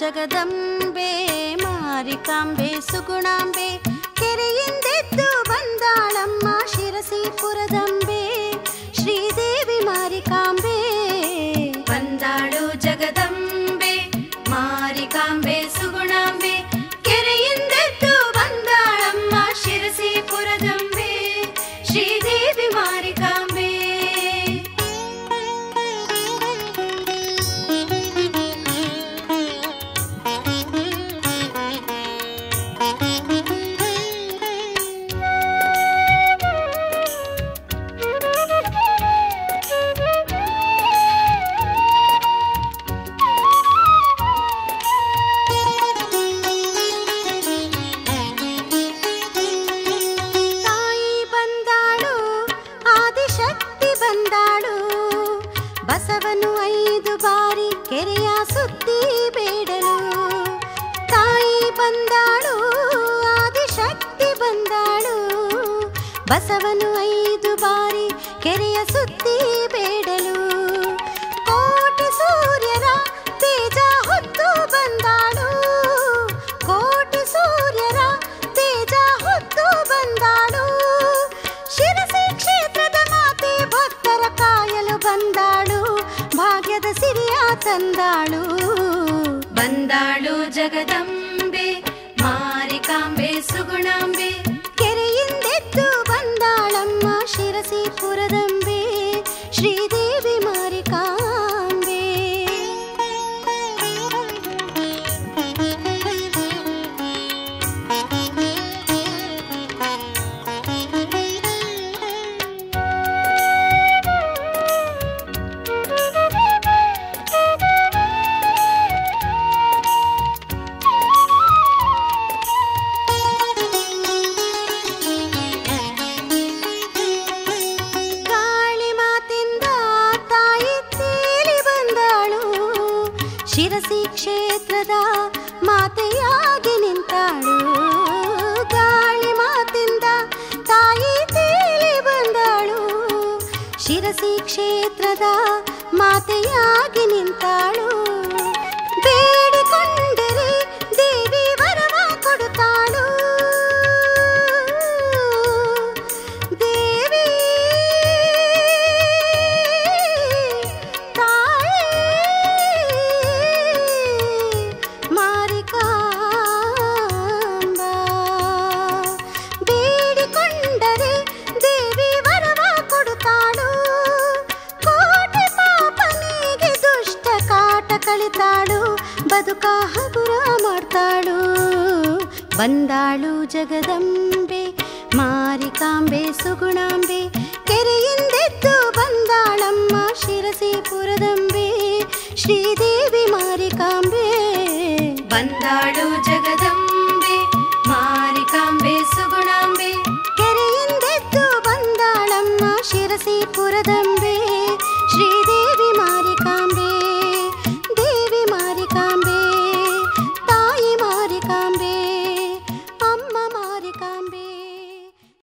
ಜಗದಂಬೆ ಮಾರಿಕಾಂಬೆ ಸುಗುಣಾಂಬೆ ಕೆರೆಯಿಂದೆದ್ದು ಬಂದಾಳಮ್ಮ ಸುತ್ತಿ ಬೇಡಲು. ತಾಯಿ ಬಂದಾಳು, ಆದಿಶಕ್ತಿ ಬಂದಾಳು. ಬಸವನು ಐದು ಬಾರಿ ಕೆರೆಯ ಸುತ್ತಿ ಬೇಡಲು. ಕೋಟಿ ಸೂರ್ಯರ ತೇಜ ಹೊತ್ತು ಬಂದಾಳು. ಕೋಟಿ ಸೂರ್ಯರ ತೇಜ ಹೊತ್ತು ಬಂದಾಳು. ಶಿರಸಿ ಕ್ಷೇತ್ರದ ಮಾತೆ ಭಕ್ತರ ಕಾಯಲು ಬಂದಾಳು. ಭಾಗ್ಯದ ಸಿರಿಯ ತಂದಾಳು ಬಂದಾಳು ಜಗದಂಬೆ ಮಾರಿಕಾಂಬೆ ಸುಗುಣಾಂಬೆ ಶಿರಸಿ ಕ್ಷೇತ್ರದ ಮಾತೆಯಾಗಿ ನಿಂತಾಳು. ಗಾಳಿ ಮಾತಿಂದ ತಾಯಿ ತೇಲಿ ಬಂದಾಳು. ಶಿರಸಿ ಕ್ಷೇತ್ರದ ಮಾತೆಯಾಗಿ ನಿಂತಾಳು. ಬದುಕ ಹಗುರ ಮಾಡ್ತಾಳು. ಬಂದಾಳು ಜಗದಂಬೆ ಮಾರಿಕಾಂಬೆ ಸುಗುಣಾಂಬೆ ಕೆರೆಯಿಂದೆದ್ದು ಬಂದಾಳಮ್ಮ.